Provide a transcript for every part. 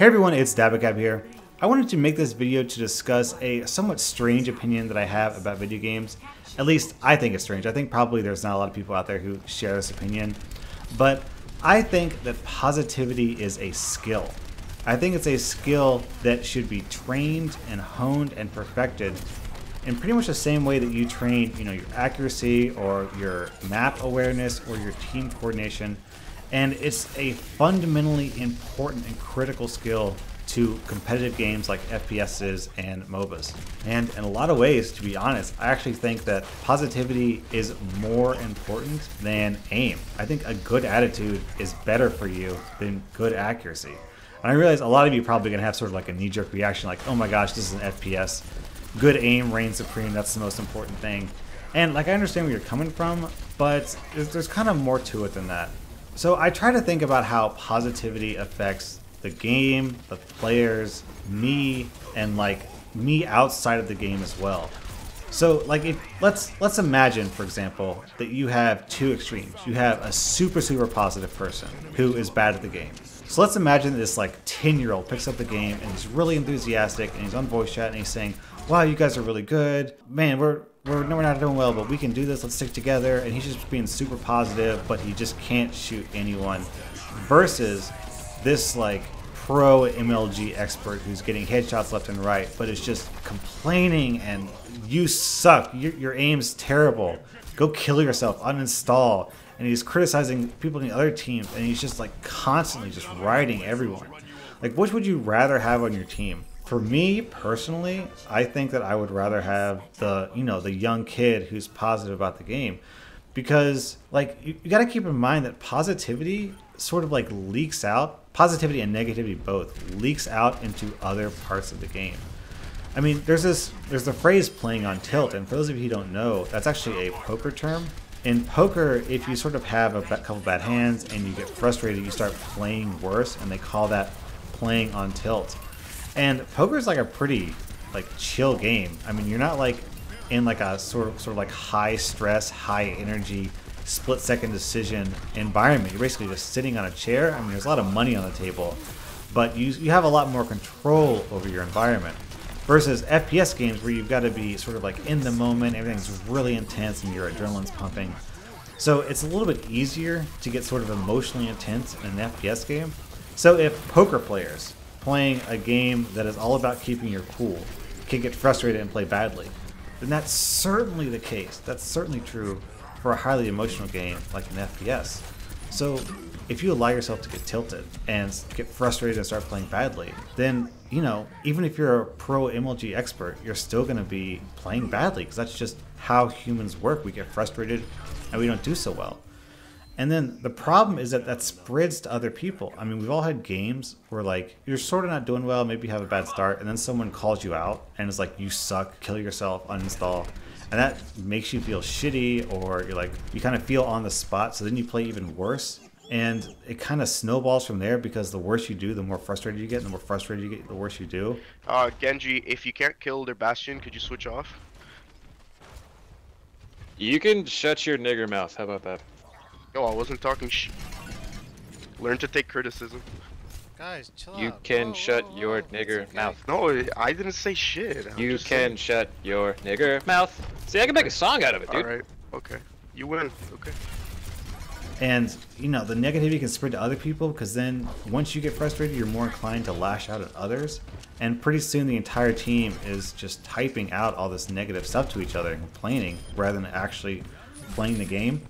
Hey everyone, it's Dabacabb here. I wanted to make this video to discuss a somewhat strange opinion that I have about video games. At least I think it's strange. I think probably there's not a lot of people out there who share this opinion. But I think that positivity is a skill. I think it's a skill that should be trained and honed and perfected in pretty much the same way that you train, you know, your accuracy or your map awareness or your team coordination. And it's a fundamentally important and critical skill to competitive games like FPSs and MOBAs. And in a lot of ways, to be honest, I actually think that positivity is more important than aim. I think a good attitude is better for you than good accuracy. And I realize a lot of you probably gonna have sort of like a knee-jerk reaction, like, "Oh my gosh, this is an FPS. Good aim reigns supreme. That's the most important thing." And like, I understand where you're coming from, but there's, there's kind of more to it than that. So I try to think about how positivity affects the game, the players, me, and like me outside of the game as well. So like if let's let's imagine for example that you have two extremes. You have a super super positive person who is bad at the game. So let's imagine this like 10 year old picks up the game and he's really enthusiastic and he's on voice chat and he's saying, "Wow, you guys are really good. Man, we're we're, we're not doing well, but we can do this. Let's stick together." And he's just being super positive, but he just can't shoot anyone. Versus this like pro MLG expert who's getting headshots left and right, but is just complaining and you suck. Your, your aim's terrible. Go kill yourself. Uninstall. And he's criticizing people in the other teams, and he's just like constantly just riding everyone. Like, which would you rather have on your team? For me personally, I think that I would rather have the you know the young kid who's positive about the game, because like you, you got to keep in mind that positivity sort of like leaks out positivity and negativity both leaks out into other parts of the game. I mean there's this there's the phrase playing on tilt and for those of you who don't know that's actually a poker term. In poker if you sort of have a couple bad hands and you get frustrated you start playing worse and they call that playing on tilt and poker is like a pretty like chill game i mean you're not like in like a sort of sort of like high stress high energy split second decision environment. You're basically just sitting on a chair. I mean, there's a lot of money on the table, but you, you have a lot more control over your environment. Versus FPS games where you've got to be sort of like in the moment, everything's really intense and your adrenaline's pumping. So it's a little bit easier to get sort of emotionally intense in an FPS game. So if poker players playing a game that is all about keeping your cool can get frustrated and play badly, then that's certainly the case. That's certainly true for a highly emotional game like an FPS. So if you allow yourself to get tilted and get frustrated and start playing badly, then you know even if you're a pro MLG expert, you're still going to be playing badly because that's just how humans work. We get frustrated and we don't do so well. And then the problem is that that spreads to other people. I mean, we've all had games where like you're sort of not doing well, maybe you have a bad start, and then someone calls you out and is like, "You suck, kill yourself, uninstall." and that makes you feel shitty or you're like you kind of feel on the spot so then you play even worse. And it kind of snowballs from there because the worse you do the more frustrated you get and the more frustrated you get the worse you do. Uh genji if you can't kill their bastion could you switch off? You can shut your nigger mouth. How about that no i wasn't talking sh learn to take criticism Guys, chill you out. can whoa, shut whoa, your whoa. nigger okay. mouth. No, I didn't say shit. I'm You can saying. shut your nigger mouth. See, I can make a song out of it, dude. Alright, okay. You win. Okay. and you know the negativity can spread to other people because then once you get frustrated you're more inclined to lash out at others and pretty soon the entire team is just typing out all this negative stuff to each other and complaining rather than actually playing the game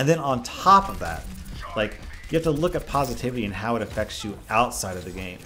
and then on top of that like you have to look at positivity and how it affects you outside of the game.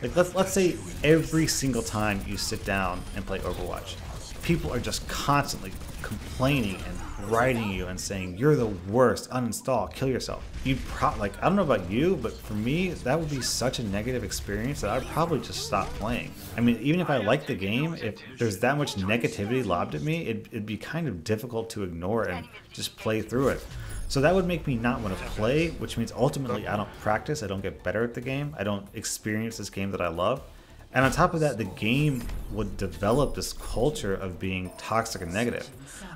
Like let's let's say every single time you sit down and play Overwatch, people are just constantly complaining and writing you and saying you're the worst, uninstall, kill yourself. You pro like I don't know about you, but for me that would be such a negative experience that I'd probably just stop playing. I mean, even if I like the game, if there's that much negativity lobbed at me, it, it'd be kind of difficult to ignore and just play through it. So that would make me not want to play, which means ultimately I don't practice, I don't get better at the game, I don't experience this game that I love. And on top of that, the game would develop this culture of being toxic and negative.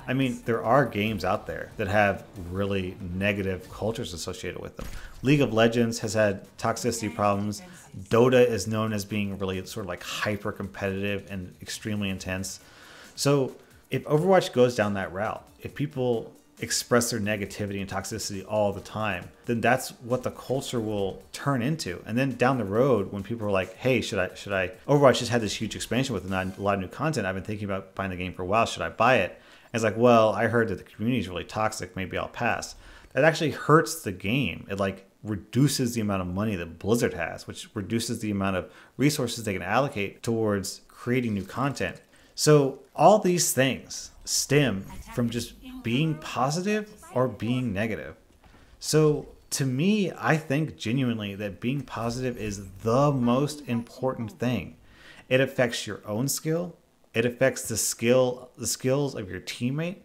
I mean, there are games out there that have really negative cultures associated with them. League of Legends has had toxicity problems. Dota is known as being really sort of like hyper competitive and extremely intense. So, if Overwatch goes down that route, if people express their negativity and toxicity all the time, then that's what the culture will turn into. And then down the road, when people are like, "Hey, should I? Should I?" Overwatch just had this huge expansion with a lot of new content. I've been thinking about buying the game for a while. Should I buy it? And it's like, well, I heard that the community is really toxic. Maybe I'll pass. That actually hurts the game. It like reduces the amount of money that Blizzard has, which reduces the amount of resources they can allocate towards creating new content. So all these things stem from just being positive or being negative. So to me, I think genuinely that being positive is the most important thing. It affects your own skill, it affects the skill the skills of your teammate,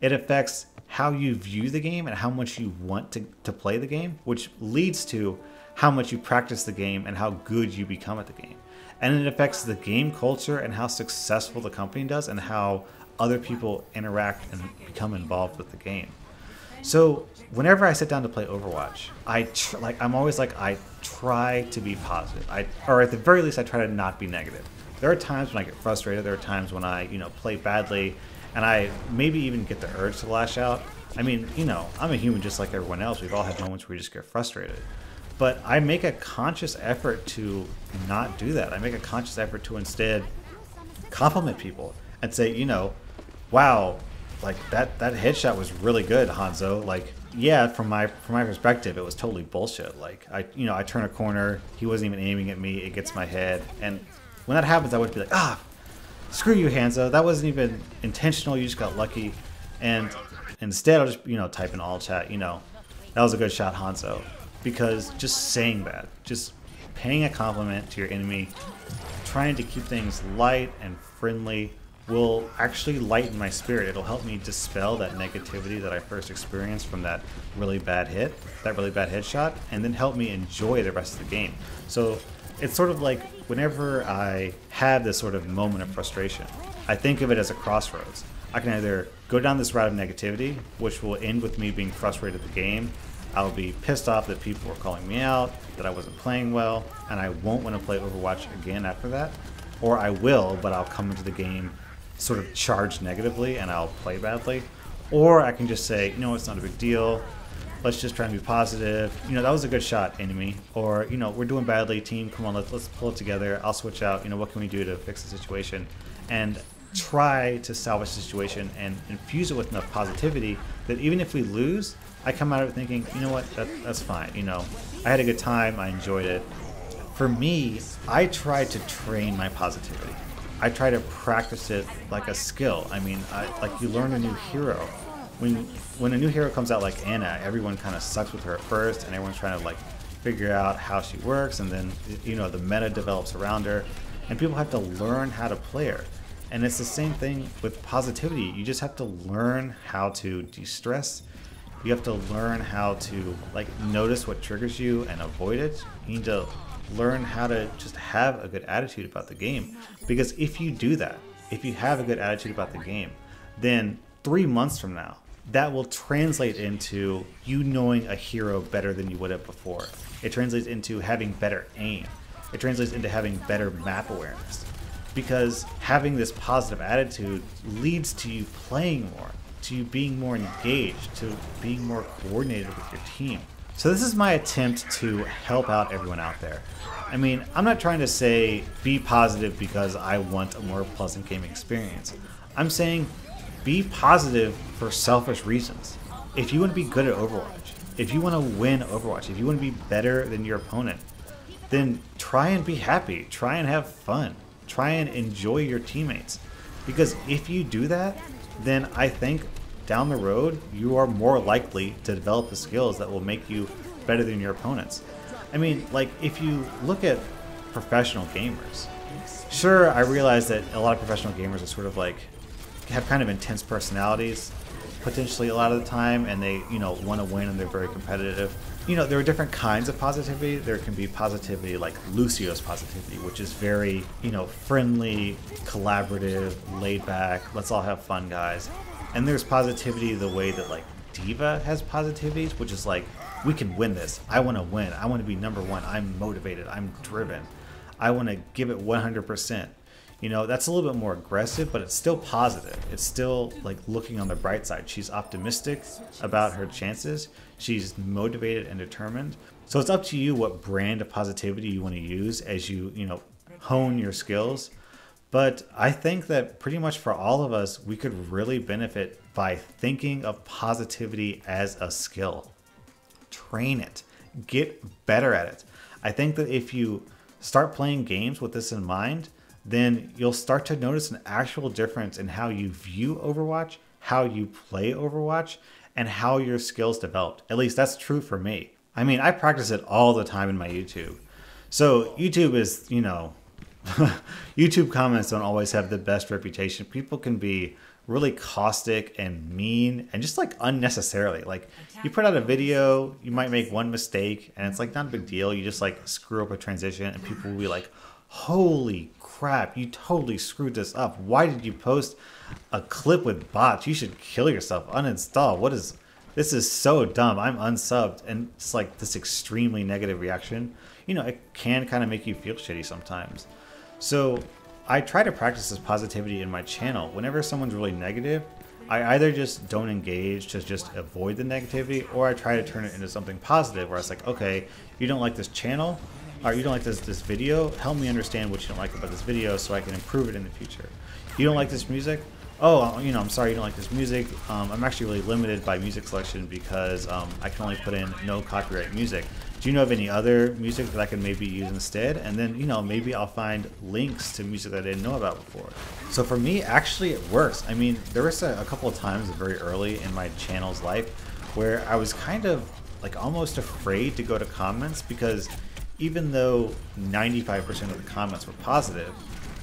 it affects how you view the game and how much you want to, to play the game, which leads to how much you practice the game and how good you become at the game. And it affects the game culture and how successful the company does and how other people interact and become involved with the game. So whenever I sit down to play Overwatch, I like I'm always like I try to be positive. I or at the very least I try to not be negative. There are times when I get frustrated. There are times when I you know play badly, and I maybe even get the urge to lash out. I mean, you know, I'm a human just like everyone else. We've all had moments where we just get frustrated. But I make a conscious effort to not do that. I make a conscious effort to instead compliment people and say, you know, wow, like that that headshot was really good, Hanzo. Like, yeah, from my from my perspective, it was totally bullshit. Like, I you know I turn a corner, he wasn't even aiming at me. It gets my head, and when that happens, I would be like, ah, screw you, Hanzo. That wasn't even intentional. You just got lucky. And instead, I'll just you know type in all chat. You know, that was a good shot, Hanzo. Because just saying that, just paying a compliment to your enemy, trying to keep things light and friendly will actually lighten my spirit. It'll help me dispel that negativity that I first experienced from that really bad hit, that really bad headshot, and then help me enjoy the rest of the game. So it's sort of like whenever I have this sort of moment of frustration, I think of it as a crossroads. I can either go down this route of negativity, which will end with me being frustrated at the game. I'll be pissed off that people were calling me out, that I wasn't playing well, and I won't want to play Overwatch again after that. Or I will, but I'll come into the game sort of charged negatively and I'll play badly. Or I can just say, you know, it's not a big deal. Let's just try and be positive. You know, that was a good shot, enemy. Or, you know, we're doing badly, team. Come on, let's, let's pull it together. I'll switch out. You know, what can we do to fix the situation? And try to salvage the situation and infuse it with enough positivity that even if we lose, I come out of it thinking, you know what, that, that's fine. You know, I had a good time. I enjoyed it. For me, I try to train my positivity. I try to practice it like a skill. I mean, I, like you learn a new hero. When when a new hero comes out like Ana, everyone kind of sucks with her at first, and everyone's trying to like figure out how she works, and then you know the meta develops around her, and people have to learn how to play her. And it's the same thing with positivity. You just have to learn how to de-stress. You have to learn how to like notice what triggers you and avoid it. You need to learn how to just have a good attitude about the game. Because if you do that, if you have a good attitude about the game, then three months from now, that will translate into you knowing a hero better than you would have before. It translates into having better aim. It translates into having better map awareness. Because having this positive attitude leads to you playing more, to you being more engaged, to being more coordinated with your team. So this is my attempt to help out everyone out there. I mean, I'm not trying to say be positive because I want a more pleasant gaming experience. I'm saying be positive for selfish reasons. If you want to be good at Overwatch, if you want to win Overwatch, if you want to be better than your opponent, then try and be happy. Try and have fun. Try and enjoy your teammates. Because if you do that, then I think down the road, you are more likely to develop the skills that will make you better than your opponents. I mean, like, if you look at professional gamers, sure, I realize that a lot of professional gamers are sort of like, have kind of intense personalities, potentially a lot of the time, and they, you know, want to win and they're very competitive. you know, there are different kinds of positivity. There can be positivity like Lucio's positivity, which is very, you know, friendly, collaborative, laid back. Let's all have fun, guys. And there's positivity the way that like D.Va has positivities, which is like, we can win this. I want to win. I want to be number one. I'm motivated. I'm driven. I want to give it 100%. You know, that's a little bit more aggressive, but it's still positive. It's still like looking on the bright side. She's optimistic about her chances. She's motivated and determined. So it's up to you what brand of positivity you want to use as you, you know, hone your skills. But I think that pretty much for all of us, we could really benefit by thinking of positivity as a skill. Train it, get better at it. I think that if you start playing games with this in mind, then you'll start to notice an actual difference in how you view Overwatch, how you play Overwatch, and how your skills developed. At least that's true for me. I mean, I practice it all the time in my YouTube. So YouTube is, you know, YouTube comments don't always have the best reputation. People can be really caustic and mean and just like unnecessarily. Like you put out a video, you might make one mistake and it's like not a big deal. You just like screw up a transition and people will be like, holy crap, you totally screwed this up. Why did you post a clip with bots? You should kill yourself. Uninstall. What is this is so dumb. I'm unsubbed and it's like this extremely negative reaction. You know, it can kind of make you feel shitty sometimes. So I try to practice this positivity in my channel. Whenever someone's really negative, I either just don't engage to just avoid the negativity, or I try to turn it into something positive where it's like, okay, you don't like this channel, or you don't like this, this video, help me understand what you don't like about this video so I can improve it in the future. You don't like this music? Oh, you know, I'm sorry you don't like this music. Um, I'm actually really limited by music selection because um, I can only put in no copyright music do you know of any other music that I can maybe use instead? And then, you know, maybe I'll find links to music that I didn't know about before. So for me, actually, it works. I mean, there was a, a couple of times very early in my channel's life where I was kind of like almost afraid to go to comments because even though 95% of the comments were positive,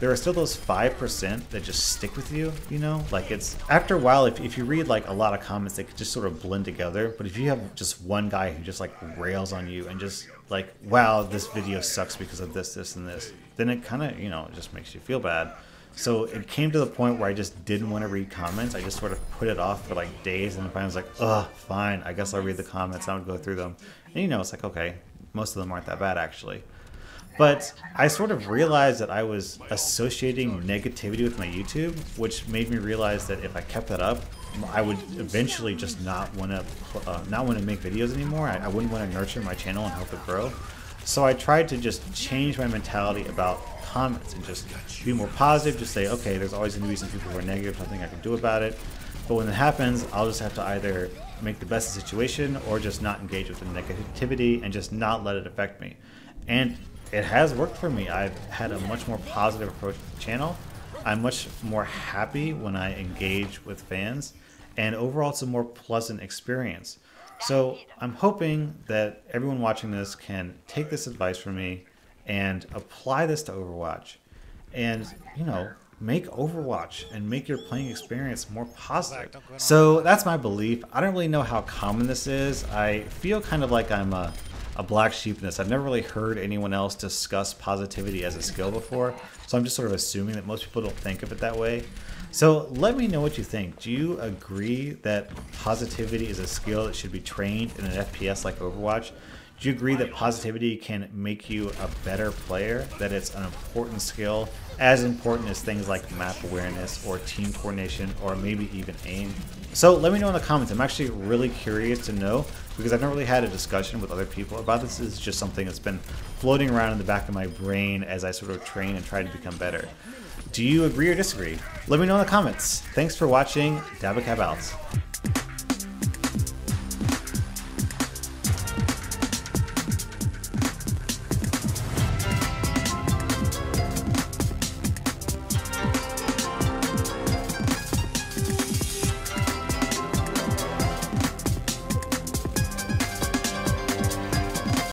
there are still those 5% that just stick with you, you know? Like it's, after a while, if, if you read like a lot of comments, they could just sort of blend together. But if you have just one guy who just like rails on you and just like, wow, this video sucks because of this, this, and this, then it kind of, you know, it just makes you feel bad. So it came to the point where I just didn't want to read comments. I just sort of put it off for like days, and finally I was like, "Ugh, fine. I guess I'll read the comments. I would go through them." And you know, it's like, okay, most of them aren't that bad actually. But I sort of realized that I was associating negativity with my YouTube, which made me realize that if I kept that up, I would eventually just not want to uh, not want to make videos anymore. I, I wouldn't want to nurture my channel and help it grow. So I tried to just change my mentality about comments and just be more positive. Just say, okay, there's always going to be some people who are negative, nothing I can do about it. But when it happens, I'll just have to either make the best of the situation or just not engage with the negativity and just not let it affect me. And it has worked for me. I've had a much more positive approach to the channel. I'm much more happy when I engage with fans, and overall, it's a more pleasant experience. So I'm hoping that everyone watching this can take this advice from me and apply this to Overwatch, and you know, make Overwatch and make your playing experience more positive. So that's my belief. I don't really know how common this is. I feel kind of like I'm a a black sheep in this. I've never really heard anyone else discuss positivity as a skill before, so I'm just sort of assuming that most people don't think of it that way. So let me know what you think. Do you agree that positivity is a skill that should be trained in an FPS like Overwatch? Do you agree that positivity can make you a better player? That it's an important skill, as important as things like map awareness or team coordination or maybe even aim? So let me know in the comments. I'm actually really curious to know because I've never really had a discussion with other people about this. Is just something that's been floating around in the back of my brain as I sort of train and try to become better. Do you agree or disagree? Let me know in the comments. Thanks for watching. Dabacabb out.